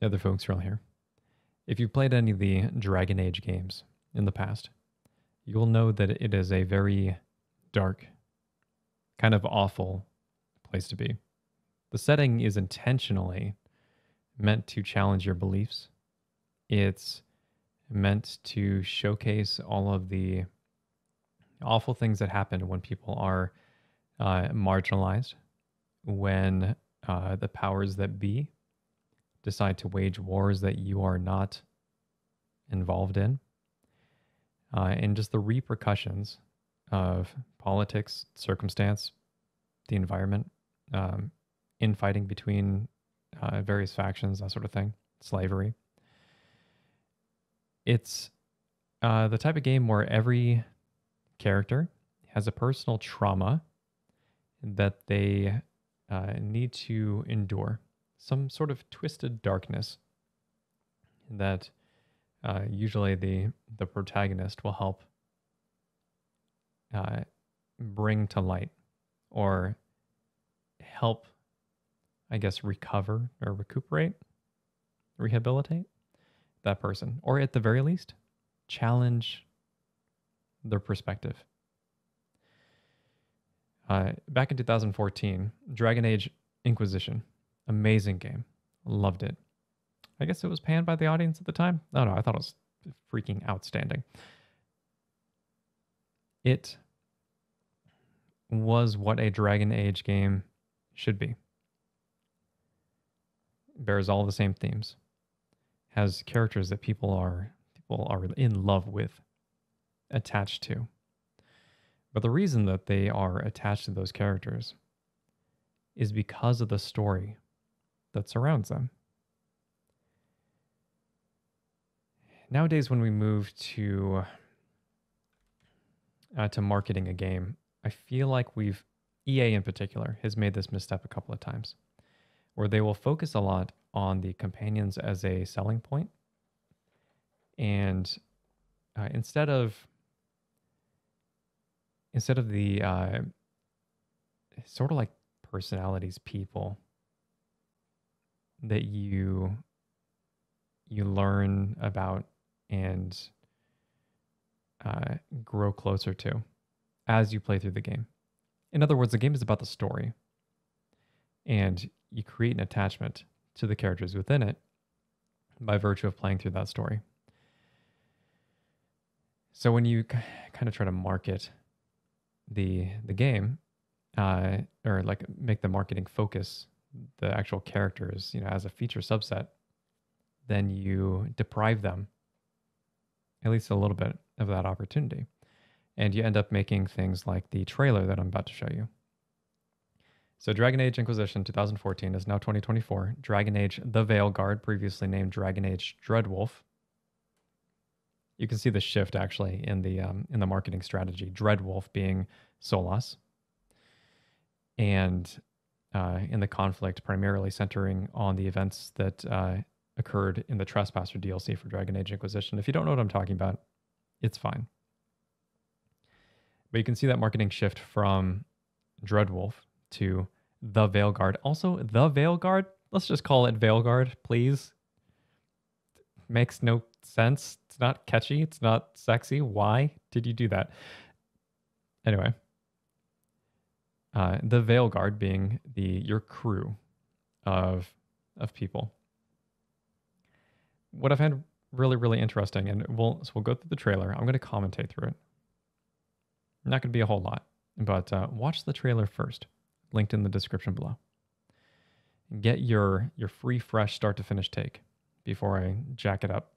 the other folks around here, if you've played any of the Dragon Age games in the past, you will know that it is a very dark, kind of awful place to be. The setting is intentionally meant to challenge your beliefs. It's meant to showcase all of the awful things that happen when people are uh, marginalized, when uh, the powers that be decide to wage wars that you are not involved in, uh, and just the repercussions of politics, circumstance, the environment, um, infighting between uh, various factions, that sort of thing, slavery. It's uh, the type of game where every character has a personal trauma that they uh, need to endure, some sort of twisted darkness that uh, usually the the protagonist will help uh, bring to light or help, I guess, recover or recuperate, rehabilitate that person, or at the very least, challenge their perspective. Uh, back in 2014, Dragon Age Inquisition, amazing game, loved it. I guess it was panned by the audience at the time. Oh no, I thought it was freaking outstanding. It was what a Dragon Age game should be. Bears all the same themes. Has characters that people are people are in love with, attached to. But the reason that they are attached to those characters is because of the story that surrounds them. Nowadays, when we move to uh, to marketing a game, I feel like we've EA in particular has made this misstep a couple of times, where they will focus a lot on the companions as a selling point, and uh, instead of instead of the uh, sort of like personalities people that you you learn about and uh, grow closer to as you play through the game. In other words, the game is about the story, and you create an attachment to the characters within it by virtue of playing through that story. So when you kind of try to market the the game, uh, or like make the marketing focus the actual characters, you know, as a feature subset, then you deprive them at least a little bit of that opportunity. And you end up making things like the trailer that I'm about to show you. So, Dragon Age Inquisition 2014 is now 2024. Dragon Age The Veilguard, previously named Dragon Age Dreadwolf. You can see the shift actually in the um, in the marketing strategy. Dreadwolf being Solas, and uh, in the conflict primarily centering on the events that uh, occurred in the Trespasser DLC for Dragon Age Inquisition. If you don't know what I'm talking about, it's fine. But you can see that marketing shift from Dreadwolf to the Veilguard. Also, the Veilguard, let's just call it Veilguard, please. Makes no sense. It's not catchy. It's not sexy. Why did you do that? Anyway, uh, the Veilguard being the your crew of of people what I found really, really interesting, and we'll so we'll go through the trailer. I'm going to commentate through it. Not going to be a whole lot, but uh, watch the trailer first. Linked in the description below. Get your your free, fresh start to finish take before I jack it up.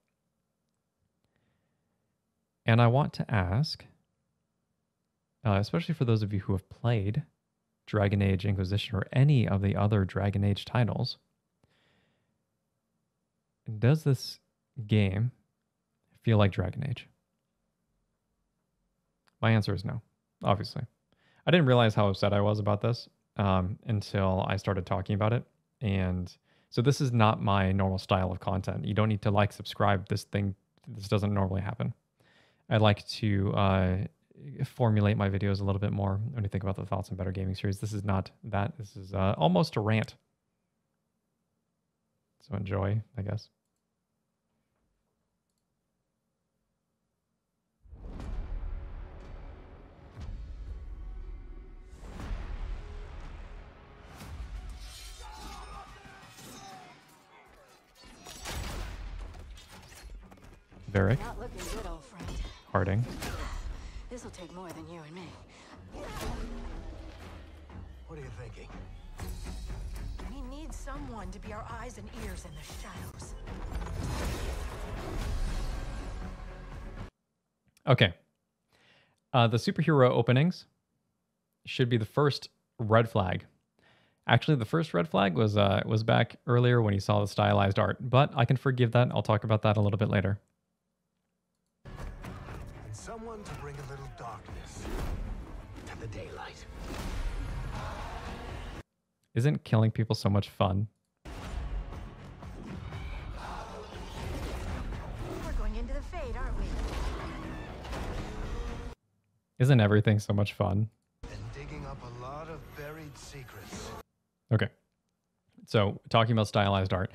And I want to ask, uh, especially for those of you who have played Dragon Age Inquisition or any of the other Dragon Age titles does this game feel like Dragon Age? My answer is no, obviously. I didn't realize how upset I was about this um, until I started talking about it. And so this is not my normal style of content. You don't need to like, subscribe. This thing, this doesn't normally happen. I'd like to uh, formulate my videos a little bit more when you think about the Thoughts and Better Gaming series. This is not that. This is uh, almost a rant So enjoy, I guess. Varric. Not looking good, old friend. Harding. This'll take more than you and me. What are you thinking? We need someone to be our eyes and ears in the shadows. Okay. Uh, the superhero openings should be the first red flag. Actually, the first red flag was uh, was back earlier when you saw the stylized art, but I can forgive that. I'll talk about that a little bit later. Isn't killing people so much fun? We're going into the fade, aren't we? Isn't everything so much fun? And digging up a lot of buried secrets. Okay. So, talking about stylized art,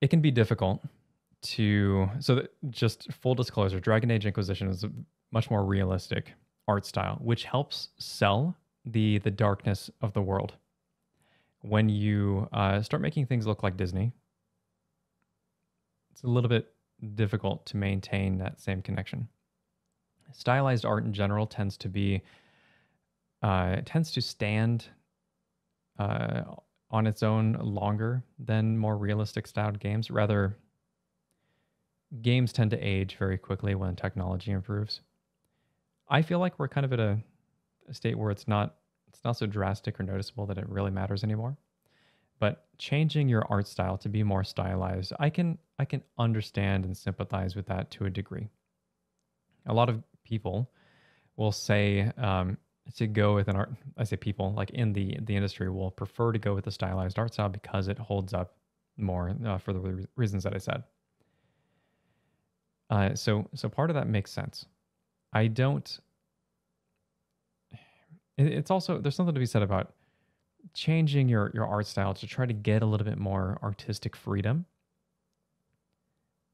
it can be difficult to. So, that, just full disclosure Dragon Age Inquisition is a much more realistic art style, which helps sell the the darkness of the world. When you uh, start making things look like Disney, it's a little bit difficult to maintain that same connection. Stylized art in general tends to be uh, tends to stand uh, on its own longer than more realistic styled games. Rather, games tend to age very quickly when technology improves. I feel like we're kind of at a, a state where it's not it's not so drastic or noticeable that it really matters anymore. But changing your art style to be more stylized, I can I can understand and sympathize with that to a degree. A lot of people will say um, to go with an art. I say people like in the the industry will prefer to go with the stylized art style because it holds up more uh, for the re- reasons that I said. Uh, so so part of that makes sense. I don't. It- It's also there's something to be said about changing your your art style to try to get a little bit more artistic freedom.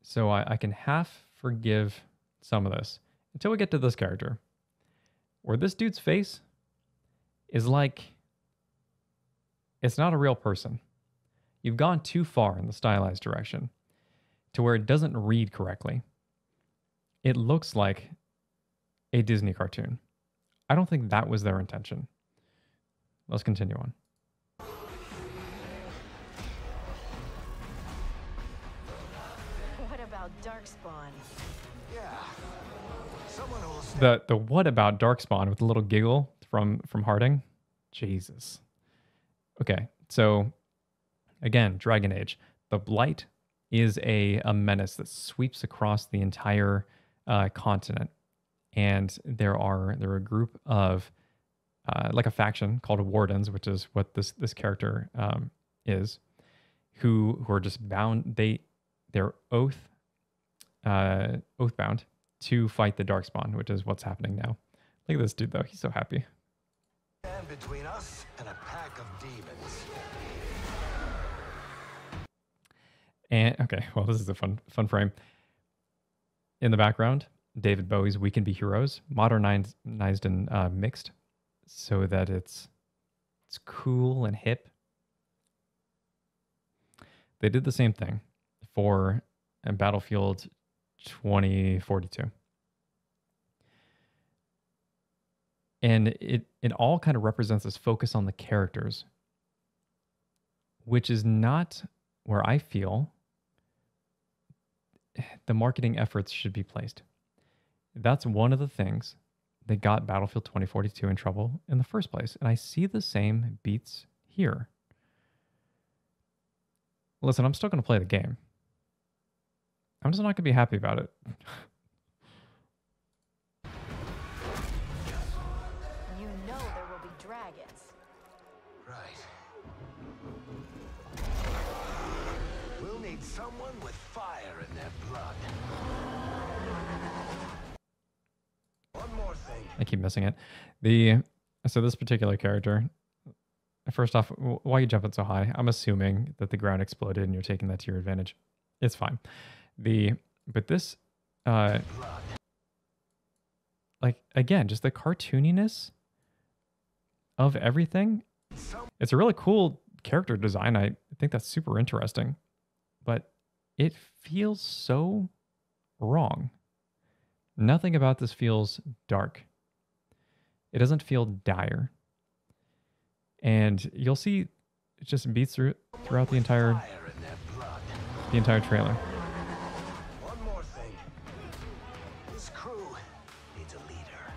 So I, I can half forgive some of this until we get to this character, where this dude's face is like it's not a real person. You've gone too far in the stylized direction to where it doesn't read correctly. It looks like a Disney cartoon. I don't think that was their intention. Let's continue on. What about Darkspawn? Yeah. Someone will stand The the what about Darkspawn with a little giggle from from Harding? Jesus. Okay, so again, Dragon Age. The Blight is a, a menace that sweeps across the entire uh, continent, and there are there are a group of uh, like a faction called Wardens, which is what this this character um, is, who who are just bound. They they're oath uh, oath bound to fight the Darkspawn, which is what's happening now. Look at this dude though; he's so happy. between us and a pack of demons. And okay, well, this is a fun fun frame. In the background, David Bowie's "We Can Be Heroes" modernized and uh, mixed so that it's it's cool and hip. They did the same thing for uh, Battlefield 2042. And it it all kind of represents this focus on the characters, which is not where I feel the marketing efforts should be placed. That's one of the things that got Battlefield 2042 in trouble in the first place. And I see the same beats here. Listen, I'm still going to play the game. I'm just not going to be happy about it. You know there will be dragons. Right. We'll need someone with fire in their blood. One more thing. I keep missing it. The so this particular character, first off, why are you jumping so high? I'm assuming that the ground exploded and you're taking that to your advantage. It's fine. The but this, uh, like again, just the cartooniness of everything. It's a really cool character design. I think that's super interesting, but it feels so wrong. Nothing about this feels dark. It doesn't feel dire. And you'll see it just beats through throughout the entire fire in their blood. the entire trailer. One more thing. This crew needs a leader.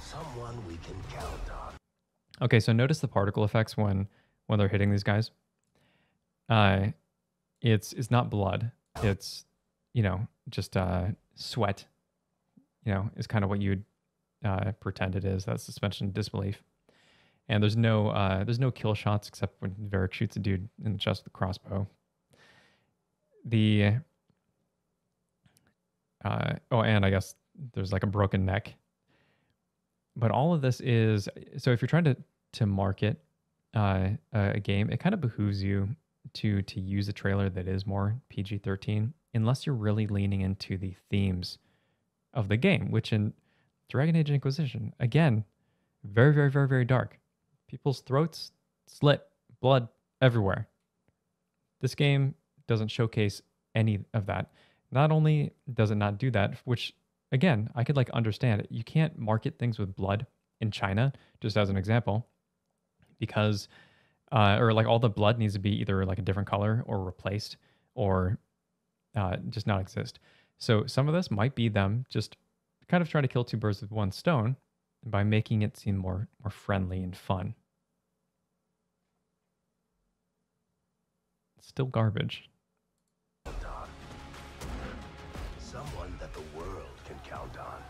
Someone we can count on. Okay, so notice the particle effects when when they're hitting these guys. Uh it's it's not blood. It's you know, just uh sweat. You know, is kind of what you'd uh pretend it is. That's suspension disbelief. And there's no uh there's no kill shots except when Varric shoots a dude in the chest with a crossbow. The uh oh and I guess there's like a broken neck but all of this is so if you're trying to to market uh, a game, it kind of behooves you to to use a trailer that is more PG-13, unless you're really leaning into the themes of the game, which in Dragon Age Inquisition, again, very very very very dark. People's throats slit, blood everywhere. This game doesn't showcase any of that. Not only does it not do that, which again, I could like understand. You can't market things with blood in China, just as an example, because uh, or like all the blood needs to be either like a different color or replaced or uh, just not exist. So some of this might be them just kind of trying to kill two birds with one stone by making it seem more more friendly and fun. It's still garbage. Someone that the world can count on.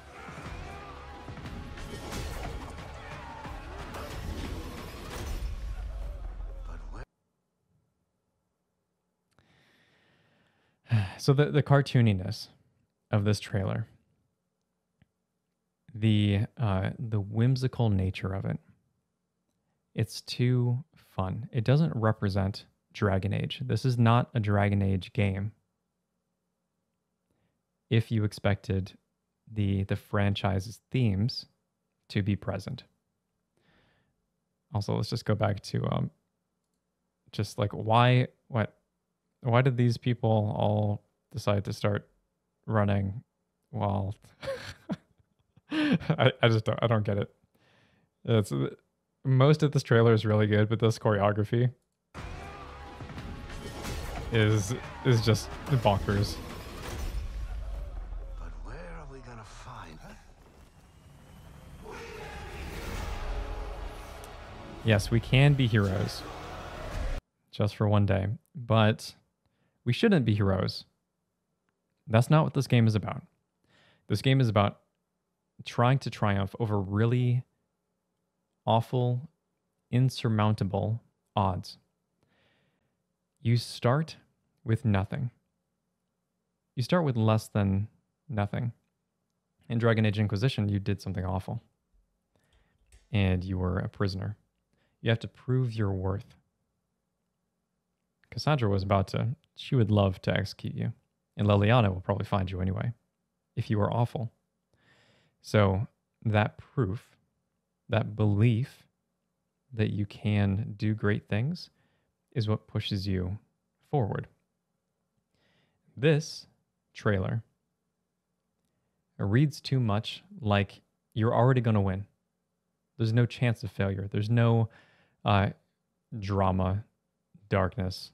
So the the cartooniness of this trailer, the uh, the whimsical nature of it, it's too fun. It doesn't represent Dragon Age. This is not a Dragon Age game. If you expected the the franchise's themes to be present. Also, let's just go back to um, just like why what why did these people all decide to start running while I, I just don't I don't get it. It's most of this trailer is really good, but this choreography is is just bonkers. but where are we gonna find Yes, we can be heroes just for one day, but we shouldn't be heroes. That's not what this game is about. This game is about trying to triumph over really awful, insurmountable odds. You start with nothing. You start with less than nothing. In Dragon Age Inquisition, you did something awful. And you were a prisoner. You have to prove your worth. Cassandra was about to, she would love to execute you. And Leliana will probably find you anyway, if you are awful. So that proof, that belief that you can do great things is what pushes you forward. This trailer reads too much like you're already going to win. There's no chance of failure. There's no uh, drama, darkness,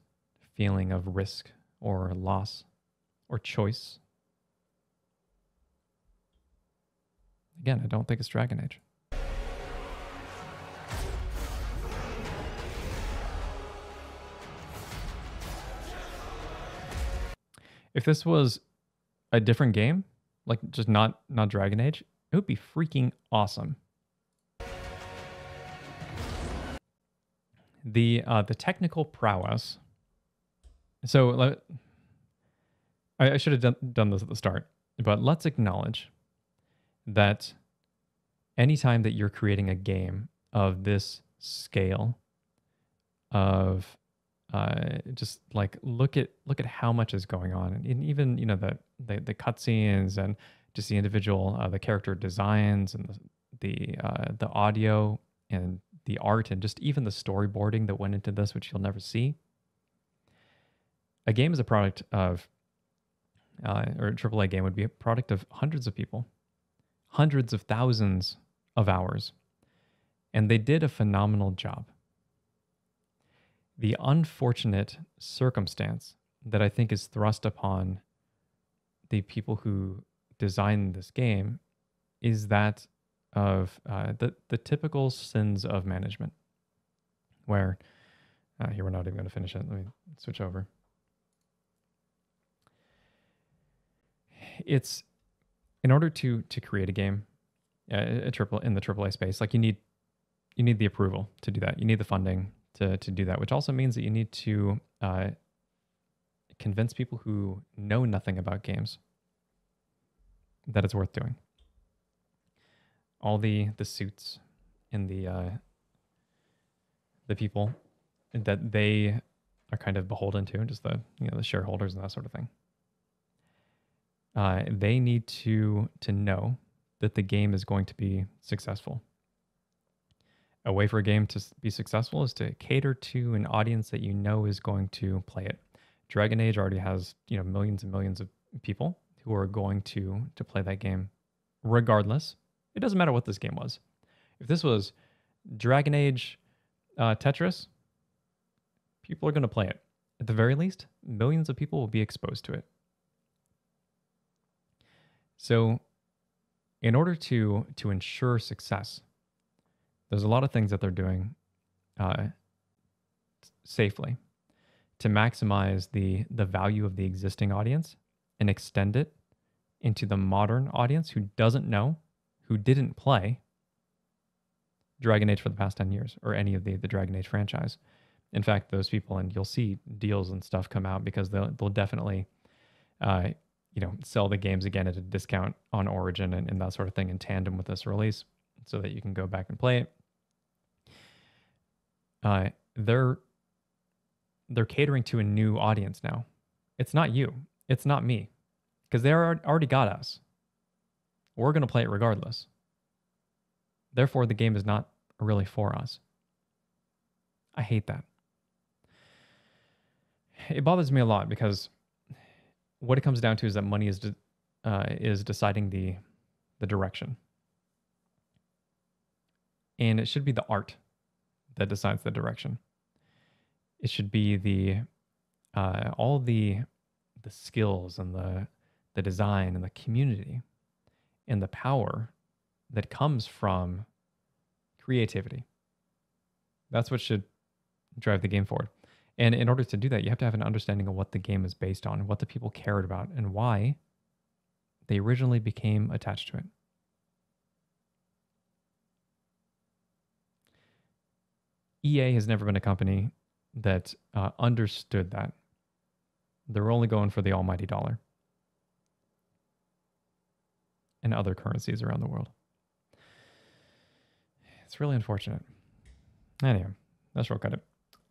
feeling of risk or loss or choice. Again, I don't think it's Dragon Age. If this was a different game, like just not not Dragon Age, it would be freaking awesome. The uh, the technical prowess. So let, I, I should have done, done this at the start, but let's acknowledge that anytime that you're creating a game of this scale, of uh, just like look at look at how much is going on, and even you know the the, the cutscenes and just the individual uh, the character designs and the the, uh, the audio and the art and just even the storyboarding that went into this, which you'll never see. A game is a product of, uh, or a AAA game would be a product of hundreds of people, hundreds of thousands of hours, and they did a phenomenal job. The unfortunate circumstance that I think is thrust upon the people who designed this game is that of uh, the the typical sins of management, where uh, here we're not even going to finish it. Let me switch over. It's in order to to create a game, uh, a triple in the AAA space, like you need you need the approval to do that. You need the funding to to do that, which also means that you need to uh, convince people who know nothing about games that it's worth doing all the the suits and the uh, the people that they are kind of beholden to, just the you know the shareholders and that sort of thing. Uh, they need to to know that the game is going to be successful. A way for a game to be successful is to cater to an audience that you know is going to play it. Dragon Age already has you know millions and millions of people who are going to to play that game, regardless it doesn't matter what this game was. If this was Dragon Age uh, Tetris, people are going to play it. At the very least, millions of people will be exposed to it. So, in order to to ensure success, there's a lot of things that they're doing uh, safely to maximize the the value of the existing audience and extend it into the modern audience who doesn't know who didn't play Dragon Age for the past 10 years or any of the, the Dragon Age franchise. In fact, those people, and you'll see deals and stuff come out because they'll, they'll definitely, uh, you know, sell the games again at a discount on Origin and, and that sort of thing in tandem with this release so that you can go back and play it. Uh, they're they're catering to a new audience now. It's not you. It's not me, because they are, already got us. We're going to play it regardless. Therefore, the game is not really for us. I hate that. It bothers me a lot because what it comes down to is that money is de- uh, is deciding the the direction, and it should be the art that decides the direction. It should be the uh, all the the skills and the the design and the community and the power that comes from creativity. That's what should drive the game forward. And in order to do that, you have to have an understanding of what the game is based on, what the people cared about, and why they originally became attached to it. EA has never been a company that uh, understood that. They're only going for the almighty dollar and other currencies around the world. It's really unfortunate. Anyway, that's real cut it.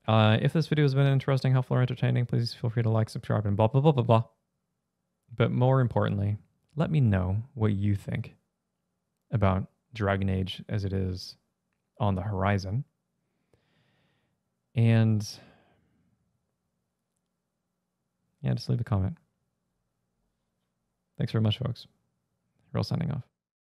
Uh, if this video has been interesting, helpful, or entertaining, please feel free to like, subscribe, and blah, blah, blah, blah, blah. But more importantly, let me know what you think about Dragon Age as it is on the horizon. And yeah, just leave a comment. Thanks very much, folks. Wrel signing off.